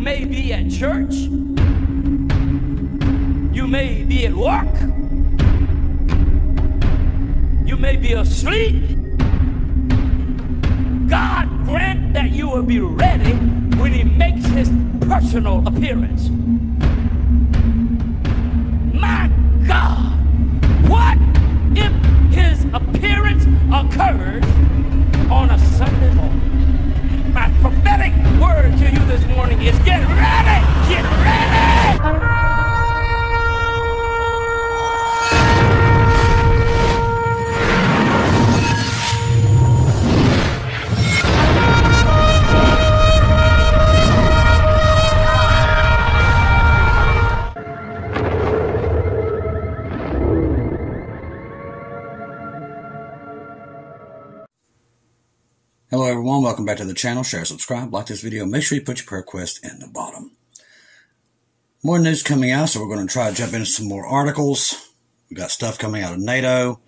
may be at church, you may be at work, you may be asleep. God grant that you will be ready when He makes His personal appearance. My God, what if His appearance occurs on a Sunday morning? My prophetic word to you this morning is get ready! Get ready! Welcome back to the channel. Share, subscribe, like this video. Make sure you put your prayer request in the bottom. More news coming out, so we're going to try to jump into some more articles. We got stuff coming out of NATO,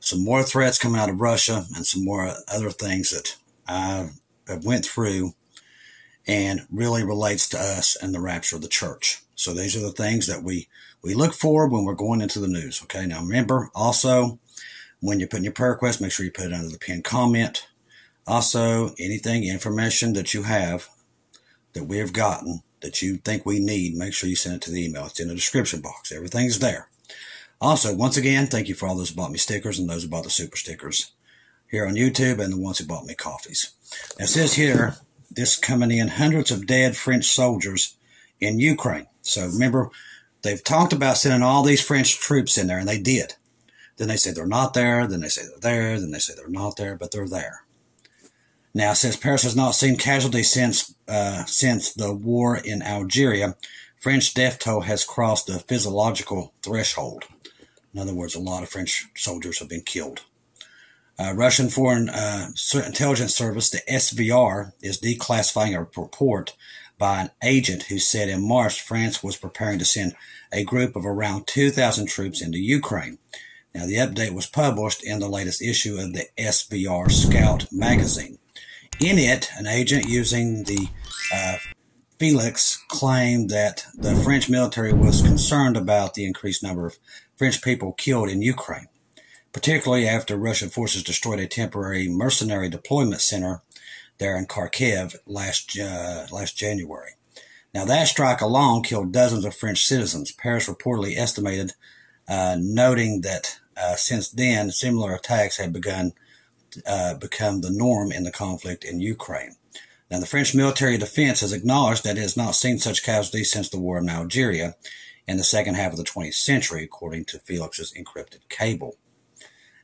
some more threats coming out of Russia, and some more other things that I have went through and really relates to us and the rapture of the church. So these are the things that we we look for when we're going into the news. Okay, now remember also when you're putting your prayer request, make sure you put it under the pinned comment. Also, anything, information that you have that we have gotten that you think we need, make sure you send it to the email. It's in the description box. Everything's there. Also, once again, thank you for all those who bought me stickers and those who bought the super stickers here on YouTube and the ones who bought me coffees. Now, it says here, this coming in hundreds of dead French soldiers in Ukraine. So remember, they've talked about sending all these French troops in there, and they did. Then they say they're not there. Then they say they're there. Then they say they're not there, but they're there. Now, since Paris has not seen casualties since uh, since the war in Algeria, French death toll has crossed the physiological threshold. In other words, a lot of French soldiers have been killed. Uh, Russian Foreign uh, Intelligence Service, the SVR, is declassifying a report by an agent who said in March France was preparing to send a group of around 2,000 troops into Ukraine. Now, the update was published in the latest issue of the SVR Scout magazine. In it, an agent using the uh, Felix claimed that the French military was concerned about the increased number of French people killed in Ukraine, particularly after Russian forces destroyed a temporary mercenary deployment center there in Kharkiv last uh, last January. Now that strike alone killed dozens of French citizens. Paris reportedly estimated, uh, noting that uh, since then similar attacks had begun uh, become the norm in the conflict in Ukraine. Now, the French military defense has acknowledged that it has not seen such casualties since the war in Algeria in the second half of the 20th century, according to Felix's encrypted cable.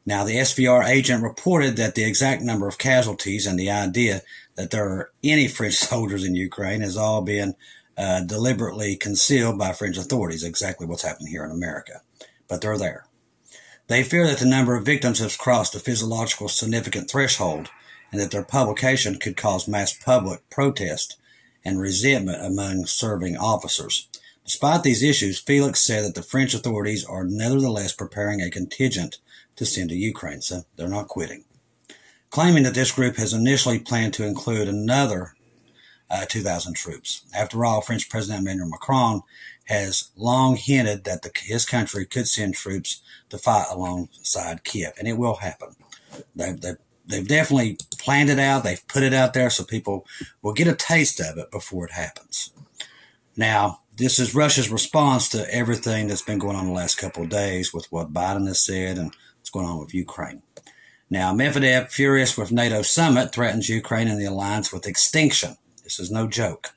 Now, the SVR agent reported that the exact number of casualties and the idea that there are any French soldiers in Ukraine has all been uh, deliberately concealed by French authorities, exactly what's happening here in America. But they're there. They fear that the number of victims has crossed a physiological significant threshold and that their publication could cause mass public protest and resentment among serving officers. Despite these issues, Felix said that the French authorities are nevertheless preparing a contingent to send to Ukraine, so they're not quitting. Claiming that this group has initially planned to include another uh, 2,000 troops. After all, French President Emmanuel Macron has long hinted that the, his country could send troops to fight alongside Kiev, and it will happen. They, they, they've definitely planned it out. They've put it out there so people will get a taste of it before it happens. Now, this is Russia's response to everything that's been going on the last couple of days with what Biden has said and what's going on with Ukraine. Now, Medvedev, furious with NATO summit, threatens Ukraine and the alliance with extinction. This is no joke.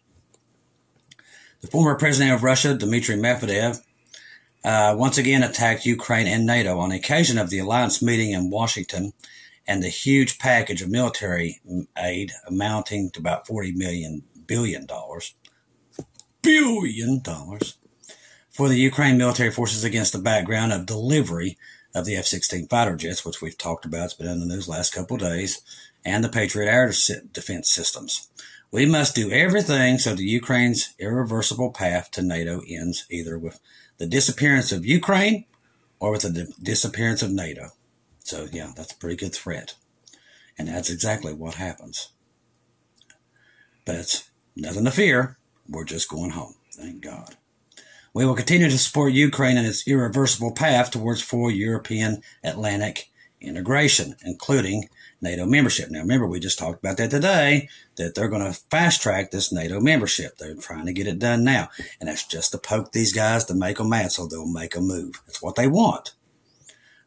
The former president of Russia, Dmitry Medvedev, uh, once again attacked Ukraine and NATO on occasion of the alliance meeting in Washington and the huge package of military aid amounting to about 40 million billion dollars billion dollars for the Ukraine military forces against the background of delivery of the F-16 fighter jets, which we've talked about. It's been in the news last couple days, and the Patriot air defense systems. We must do everything so the Ukraine's irreversible path to NATO ends either with the disappearance of Ukraine or with the disappearance of NATO. So, yeah, that's a pretty good threat. And that's exactly what happens. But it's nothing to fear. we're just going home. Thank God. We will continue to support Ukraine in its irreversible path towards full European Atlantic integration, including NATO membership. Now, remember, we just talked about that today, that they're going to fast track this NATO membership. They're trying to get it done now. And that's just to poke these guys to make them mad so they'll make a move. That's what they want.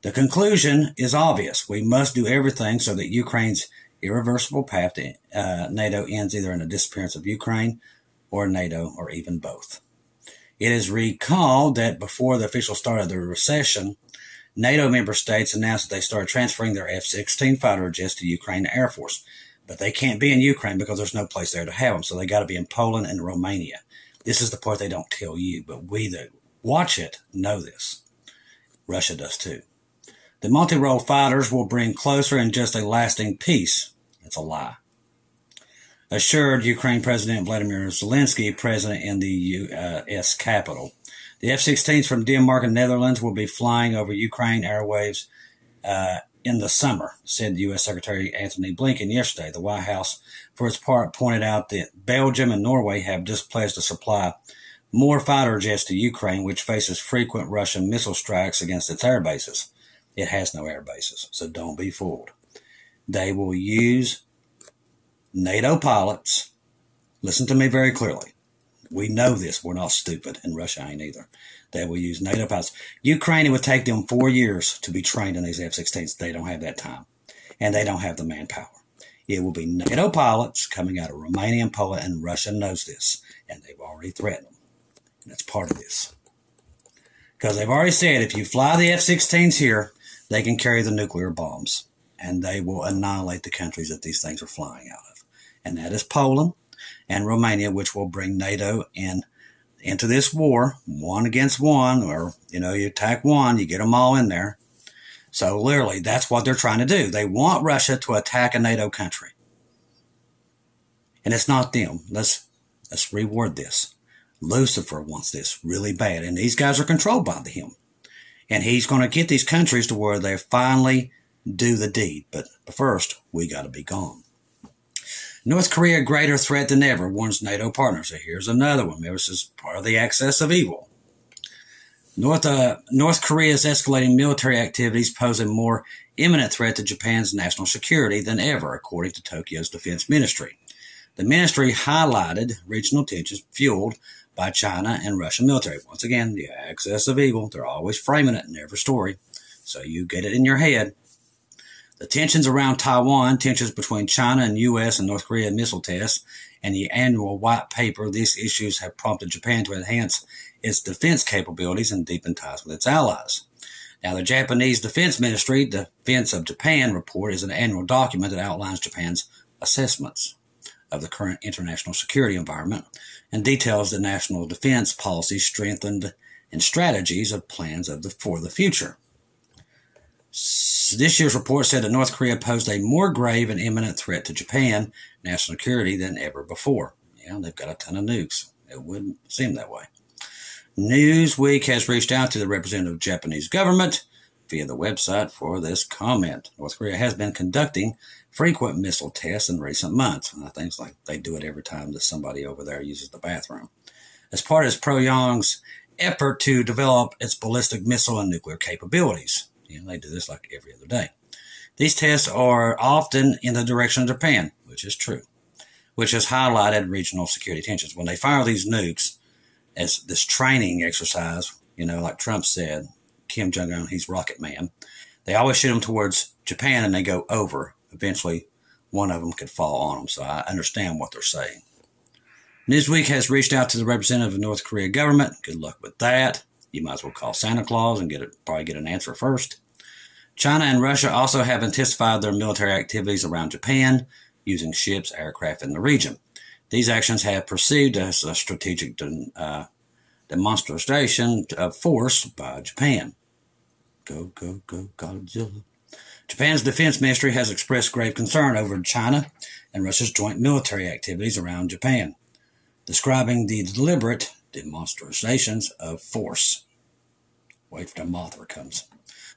The conclusion is obvious. We must do everything so that Ukraine's irreversible path to uh, NATO ends either in the disappearance of Ukraine or NATO or even both. It is recalled that before the official start of the recession, NATO member states announced that they started transferring their F 16 fighter jets to Ukraine Air Force. But they can't be in Ukraine because there's no place there to have them. So they got to be in Poland and Romania. This is the part they don't tell you, but we that watch it know this. Russia does too. The multi role fighters will bring closer and just a lasting peace. It's a lie. Assured Ukraine President Vladimir Zelensky, president in the U.S. capital. The F 16s from Denmark and Netherlands will be flying over Ukraine airwaves uh, in the summer, said U.S. Secretary Antony Blinken yesterday. The White House, for its part, pointed out that Belgium and Norway have just pledged to supply more fighter jets to Ukraine, which faces frequent Russian missile strikes against its air bases. It has no air bases, so don't be fooled. They will use NATO pilots. Listen to me very clearly. We know this. We're not stupid, and Russia ain't either. They will use NATO pilots. Ukraine, it would take them four years to be trained in these F 16s. They don't have that time, and they don't have the manpower. It will be NATO pilots coming out of Romania and Poland, and Russia knows this, and they've already threatened them. And that's part of this. Because they've already said if you fly the F 16s here, they can carry the nuclear bombs, and they will annihilate the countries that these things are flying out of. And that is Poland, and Romania, which will bring NATO in into this war, one against one, or you know, you attack one, you get them all in there. So literally, that's what they're trying to do. They want Russia to attack a NATO country, and it's not them. Let's let's reward this. Lucifer wants this really bad, and these guys are controlled by him, and he's going to get these countries to where they finally do the deed. But first, we got to be gone. North Korea greater threat than ever, warns NATO partners. So here's another one. This is part of the axis of evil. North, uh, North Korea's escalating military activities pose a more imminent threat to Japan's national security than ever, according to Tokyo's defense ministry. The ministry highlighted regional tensions fueled by China and Russian military. Once again, the axis of evil. They're always framing it in every story. So you get it in your head. The tensions around Taiwan, tensions between China and U.S. and North Korea missile tests, and the annual white paper, these issues have prompted Japan to enhance its defense capabilities and deepen ties with its allies. Now, the Japanese Defense Ministry Defense of Japan report is an annual document that outlines Japan's assessments of the current international security environment and details the national defense policy strengthened and strategies of plans of the, for the future. This year's report said that North Korea posed a more grave and imminent threat to Japan national security than ever before. Yeah, they've got a ton of nukes. It wouldn't seem that way. Newsweek has reached out to the representative of Japanese government via the website for this comment. North Korea has been conducting frequent missile tests in recent months. Things like they do it every time that somebody over there uses the bathroom. As part of Pyongyang's effort to develop its ballistic missile and nuclear capabilities. Know, they do this like every other day. These tests are often in the direction of Japan, which is true, which has highlighted regional security tensions. When they fire these nukes as this training exercise, you know, like Trump said, Kim Jong un, he's Rocket Man, they always shoot them towards Japan and they go over. Eventually, one of them could fall on them. So I understand what they're saying. Newsweek has reached out to the representative of the North Korea government. Good luck with that. You might as well call Santa Claus and get it, probably get an answer first. China and Russia also have intensified their military activities around Japan, using ships, aircraft in the region. These actions have perceived as a strategic de- uh, demonstration of force by Japan. Go, go, go, Godzilla. Japan's defense ministry has expressed grave concern over China and Russia's joint military activities around Japan, describing the deliberate demonstrations of force. Wait for the Mothra comes.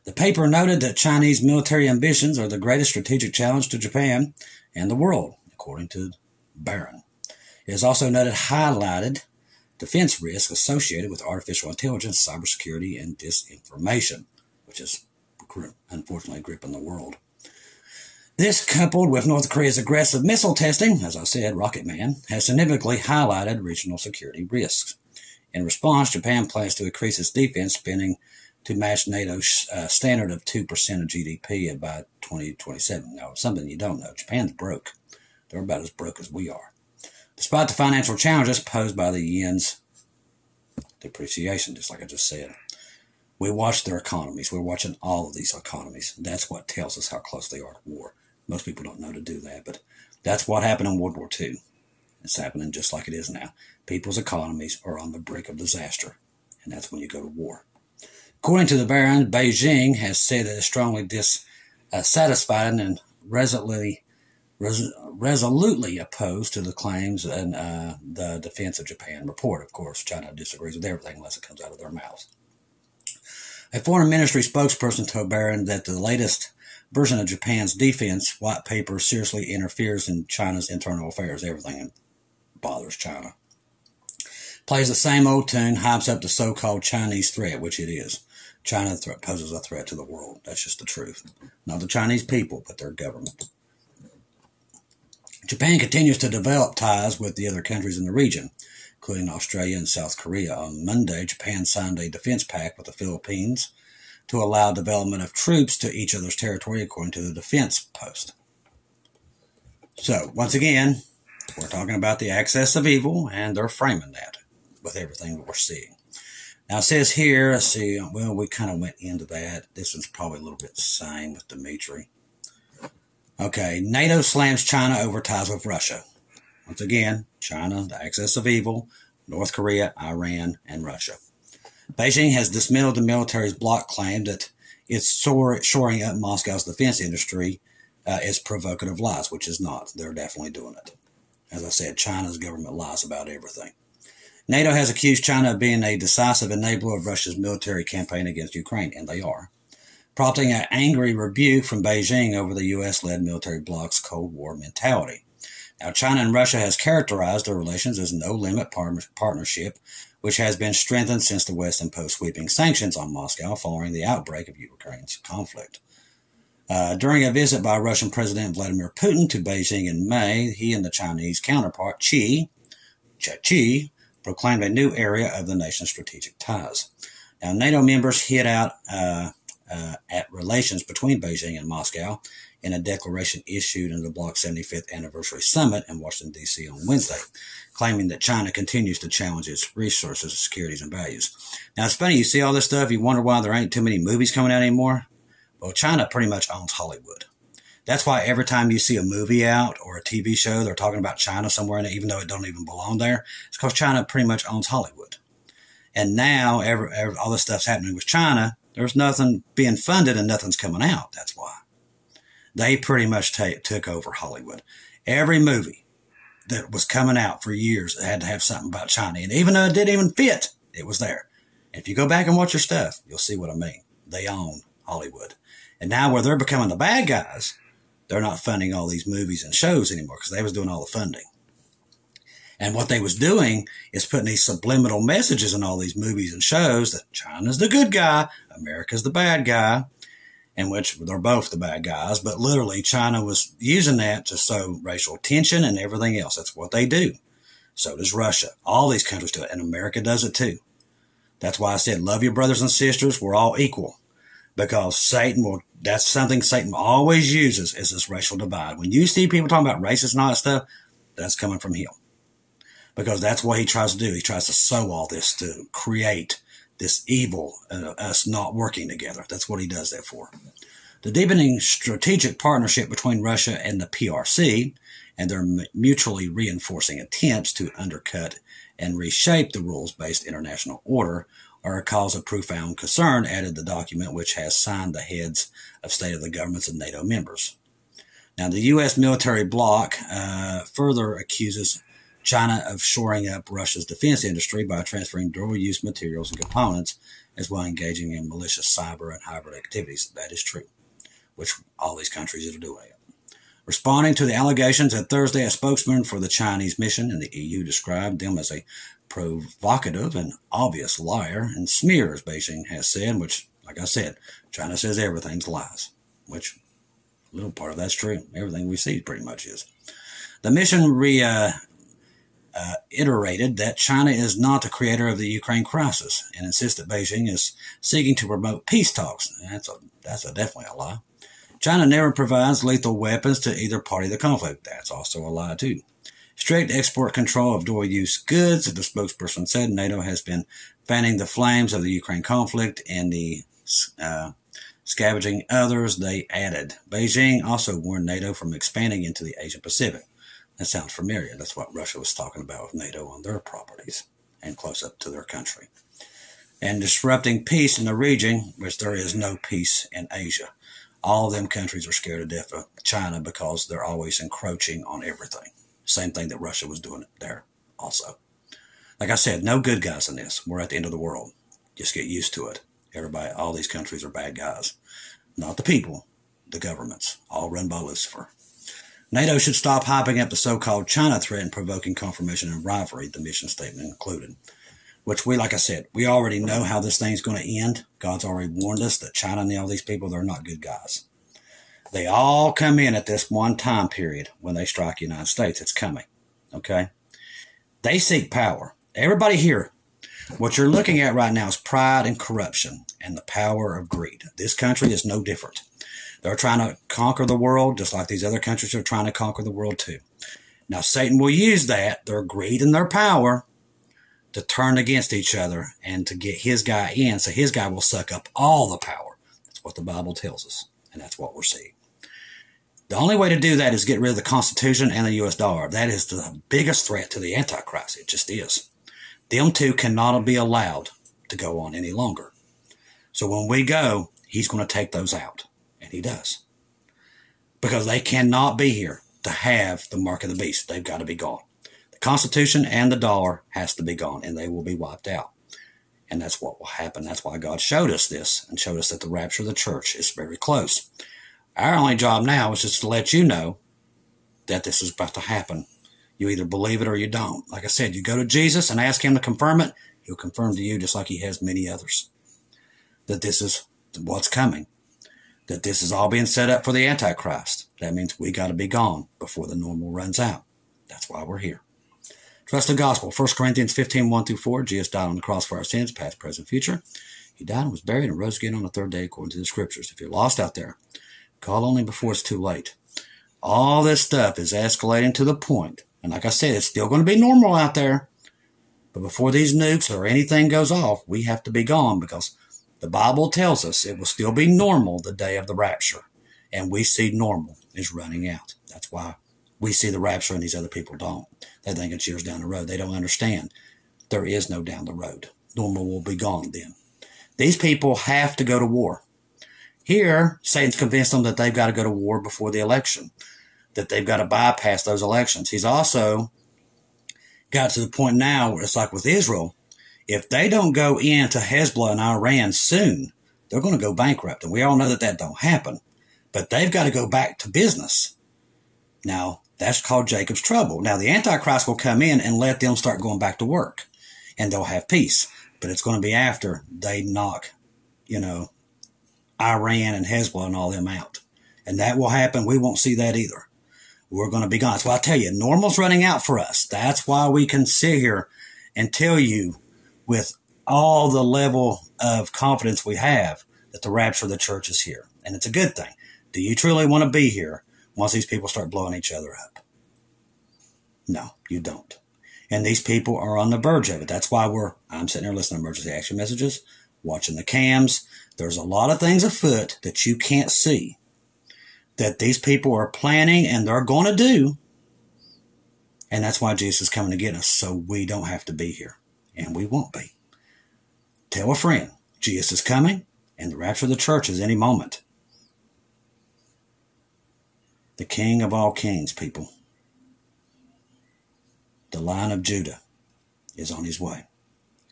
The paper noted that Chinese military ambitions are the greatest strategic challenge to Japan and the world, according to Barron. It has also noted highlighted defense risks associated with artificial intelligence, cybersecurity, and disinformation, which is unfortunately gripping the world. This, coupled with North Korea's aggressive missile testing, as I said, Rocket Man, has significantly highlighted regional security risks. In response, Japan plans to increase its defense spending to match NATO's uh, standard of 2% of GDP by 2027. Now, something you don't know Japan's broke. They're about as broke as we are. Despite the financial challenges posed by the yen's depreciation, just like I just said. We watch their economies. We're watching all of these economies. That's what tells us how close they are to war. Most people don't know to do that, but that's what happened in World War II. It's happening just like it is now. People's economies are on the brink of disaster, and that's when you go to war. According to the Barron, Beijing has said it is strongly dissatisfied and resolutely, res, resolutely opposed to the claims in uh, the Defense of Japan report. Of course, China disagrees with everything unless it comes out of their mouths. A foreign ministry spokesperson told Barron that the latest version of Japan's defense white paper seriously interferes in China's internal affairs. Everything bothers China. Plays the same old tune, hypes up the so-called Chinese threat, which it is. China poses a threat to the world. That's just the truth. Not the Chinese people, but their government. Japan continues to develop ties with the other countries in the region, including Australia and South Korea. On Monday, Japan signed a defense pact with the Philippines to allow development of troops to each other's territory, according to the Defense Post. So, once again, we're talking about the axis of evil, and they're framing that with everything that we're seeing. Now, it says here, let's see, well, we kind of went into that. This one's probably a little bit the same with Dimitri. Okay, NATO slams China over ties with Russia. Once again, China, the axis of evil, North Korea, Iran, and Russia. Beijing has dismantled the military's bloc claim that it's shoring up Moscow's defense industry uh, is provocative lies, which is not. They're definitely doing it. As I said, China's government lies about everything. NATO has accused China of being a decisive enabler of Russia's military campaign against Ukraine, and they are, prompting an angry rebuke from Beijing over the U.S. led military bloc's Cold War mentality. Now, China and Russia has characterized their relations as no limit par- partnership, which has been strengthened since the West imposed sweeping sanctions on Moscow following the outbreak of Ukraine's conflict. Uh, during a visit by Russian President Vladimir Putin to Beijing in May, he and the Chinese counterpart, Xi, Xi, proclaimed a new area of the nation's strategic ties. Now, NATO members hit out uh, uh, at relations between Beijing and Moscow in a declaration issued in the Bloc 75th Anniversary Summit in Washington, D.C. on Wednesday, claiming that China continues to challenge its resources, securities, and values. Now, it's funny, you see all this stuff, you wonder why there ain't too many movies coming out anymore. Well, China pretty much owns Hollywood. That's why every time you see a movie out or a TV show, they're talking about China somewhere in it, even though it don't even belong there. It's because China pretty much owns Hollywood. And now every, every, all this stuff's happening with China. There's nothing being funded and nothing's coming out. That's why. They pretty much took over Hollywood. Every movie that was coming out for years had to have something about China. And even though it didn't even fit, it was there. If you go back and watch your stuff, you'll see what I mean. They own Hollywood. And now where they're becoming the bad guys, they're not funding all these movies and shows anymore because they was doing all the funding. And what they was doing is putting these subliminal messages in all these movies and shows that China's the good guy, America's the bad guy, in which they're both the bad guys. But literally, China was using that to sow racial tension and everything else. That's what they do. So does Russia. All these countries do it, and America does it too. That's why I said, love your brothers and sisters. We're all equal because Satan will, that's something Satan always uses is this racial divide. When you see people talking about racist and all that stuff, that's coming from him because that's what he tries to do. He tries to sow all this to create this evil, uh, us not working together. That's what he does that for. The deepening strategic partnership between Russia and the PRC and their mutually reinforcing attempts to undercut and reshape the rules based international order are a cause of profound concern, added the document, which has signed the heads of state of the governments of NATO members. Now, the U.S. military bloc uh, further accuses China of shoring up Russia's defense industry by transferring dual use materials and components, as well as engaging in malicious cyber and hybrid activities. That is true, which all these countries are doing. Responding to the allegations on Thursday, a spokesman for the Chinese mission in the EU described them as a provocative and obvious liar and smear, as Beijing has said, which, like I said, China says everything's lies, which a little part of that's true. Everything we see pretty much is. The mission re, uh, uh, iterated that China is not the creator of the Ukraine crisis and insists that Beijing is seeking to promote peace talks. That's a that's a definitely a lie. China never provides lethal weapons to either party of the conflict. That's also a lie too. Strict export control of dual use goods, the spokesperson said. NATO has been fanning the flames of the Ukraine conflict and the uh, scavenging others, they added. Beijing also warned NATO from expanding into the Asia Pacific. That sounds familiar. That's what Russia was talking about with NATO on their properties and close up to their country. And disrupting peace in the region, which there is no peace in Asia. All them countries are scared to death of China because they're always encroaching on everything. Same thing that Russia was doing there also. Like I said, no good guys in this. We're at the end of the world. Just get used to it. Everybody, all these countries are bad guys. Not the people, the governments, all run by Lucifer. NATO should stop hyping up the so-called China threat and provoking confirmation and rivalry, the mission statement included. Which we, like I said, we already know how this thing's going to end. God's already warned us that China and all these people, they're not good guys. They all come in at this one time period when they strike the United States. It's coming. Okay? They seek power. Everybody here, what you're looking at right now is pride and corruption and the power of greed. This country is no different. They're trying to conquer the world just like these other countries are trying to conquer the world too. Now, Satan will use that, their greed and their power, to turn against each other and to get his guy in. So his guy will suck up all the power. That's what the Bible tells us. And that's what we're seeing. The only way to do that is get rid of the Constitution and the US dollar. That is the biggest threat to the Antichrist. It just is. Them two cannot be allowed to go on any longer. So when we go, he's going to take those out. And he does. Because they cannot be here to have the mark of the beast. They've got to be gone. The Constitution and the dollar has to be gone, and they will be wiped out. And that's what will happen. That's why God showed us this and showed us that the rapture of the church is very close. Our only job now is just to let you know that this is about to happen. You either believe it or you don't. Like I said, you go to Jesus and ask him to confirm it. He'll confirm to you just like he has many others that this is what's coming, that this is all being set up for the Antichrist. That means we got to be gone before the normal runs out. That's why we're here. Trust the gospel. 1 Corinthians 15, 1 through 4. Jesus died on the cross for our sins, past, present, future. He died and was buried and rose again on the third day according to the scriptures. If you're lost out there, call only before it's too late. All this stuff is escalating to the point, and like I said, it's still going to be normal out there. But before these nukes or anything goes off, we have to be gone because the Bible tells us it will still be normal the day of the rapture. And we see normal is running out. That's why we see the rapture and these other people don't. They think it's years down the road. They don't understand. There is no down the road. Normal will be gone then. These people have to go to war. Here, Satan's convinced them that they've got to go to war before the election, that they've got to bypass those elections. He's also got to the point now where it's like with Israel, if they don't go into Hezbollah and Iran soon, they're going to go bankrupt. And we all know that that don't happen. But they've got to go back to business. Now, that's called Jacob's trouble. Now, the Antichrist will come in and let them start going back to work. And they'll have peace. But it's going to be after they knock, you know, Iran and Hezbollah and all them out. And that will happen. We won't see that either. We're going to be gone. So I tell you, normal's running out for us. That's why we can sit here and tell you with all the level of confidence we have that the rapture of the church is here. And it's a good thing. Do you truly want to be here once these people start blowing each other up? No, you don't. And these people are on the verge of it. That's why we're, I'm sitting here listening to emergency action messages, watching the cams. There's a lot of things afoot that you can't see that these people are planning and they're going to do. And that's why Jesus is coming to get us so we don't have to be here and we won't be. Tell a friend, Jesus is coming, and the rapture of the church is any moment. The King of all kings, people. The Lion of Judah is on his way.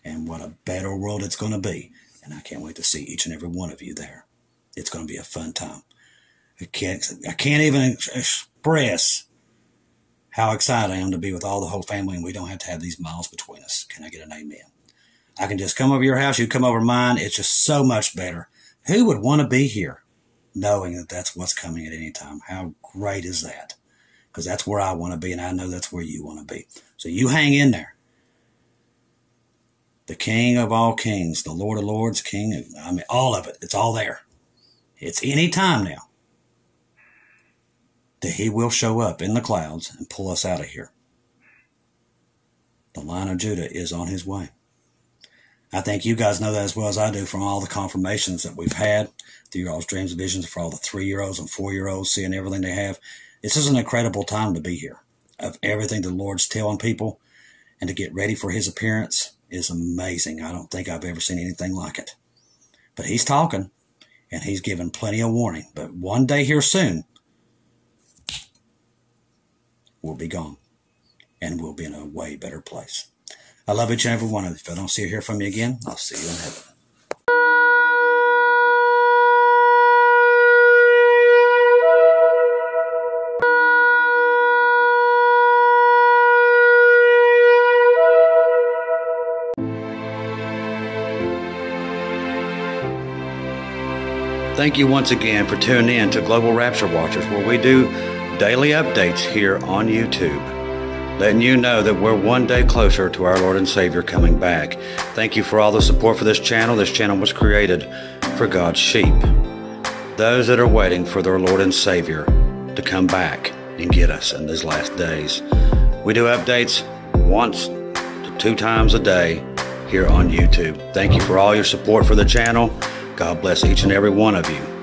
And what a better world it's going to be. And I can't wait to see each and every one of you there. It's going to be a fun time. I can't, I can't even express how excited I am to be with all the whole family and we don't have to have these miles between us. Can I get an amen? I can just come over your house, you come over mine. It's just so much better. Who would want to be here knowing that that's what's coming at any time? How great is that? Because that's where I want to be, and I know that's where you want to be. So you hang in there. The King of all kings, the Lord of lords, King, of, I mean, all of it. It's all there. It's any time now that he will show up in the clouds and pull us out of here. The Lion of Judah is on his way. I think you guys know that as well as I do from all the confirmations that we've had through y'all's dreams and visions for all the three year olds and four year olds seeing everything they have. This is an incredible time to be here of everything the Lord's telling people and to get ready for his appearance is amazing. I don't think I've ever seen anything like it. But he's talking and he's given plenty of warning. But one day here soon, we'll be gone and we'll be in a way better place. I love each and every one of you. If I don't see or hear from you again, I'll see you in heaven. Thank you once again for tuning in to Global Rapture Watchers, where we do daily updates here on YouTube letting you know that we're one day closer to our Lord and Savior coming back. Thank you for all the support for this channel. This channel was created for God's sheep, those that are waiting for their Lord and Savior to come back and get us in these last days. We do updates once to two times a day here on YouTube. Thank you for all your support for the channel. God bless each and every one of you.